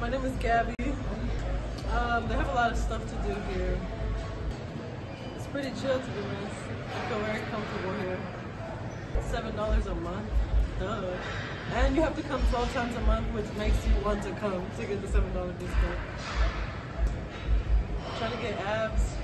My name is Gabby. Um, they have a lot of stuff to do here. It's pretty chill to be honest. I feel very comfortable here. Seven dollars a month. Duh. And you have to come 12 times a month, which makes you want to come to get the seven dollar discount. Trying to get abs.